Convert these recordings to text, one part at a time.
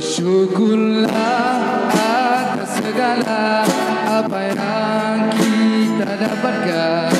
Bersyukurlah atas segala apa yang kita dapatkan.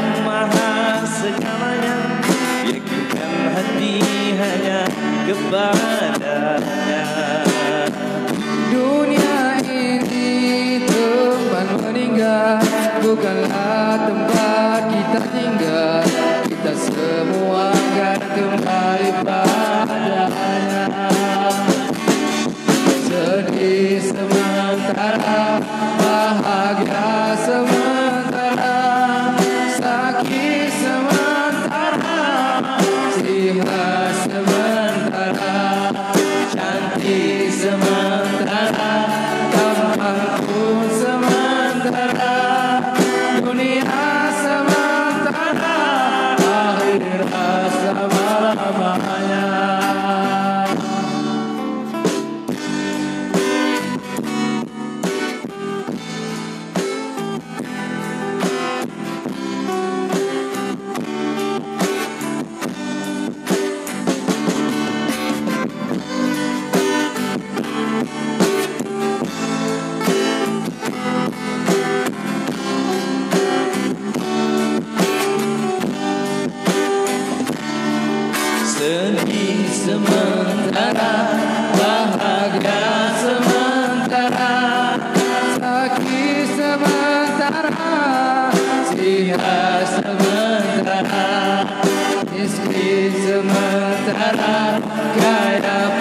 kepadanya Dunia ini teman meninggal. Bukanlah tempat kita tinggal. Kita semua akan kembali padanya. Sedih sementara Bahagia sementara Cantik sementara sementara Bahagia sementara Sakit sementara Sihat sementara Miskin sementara Kaya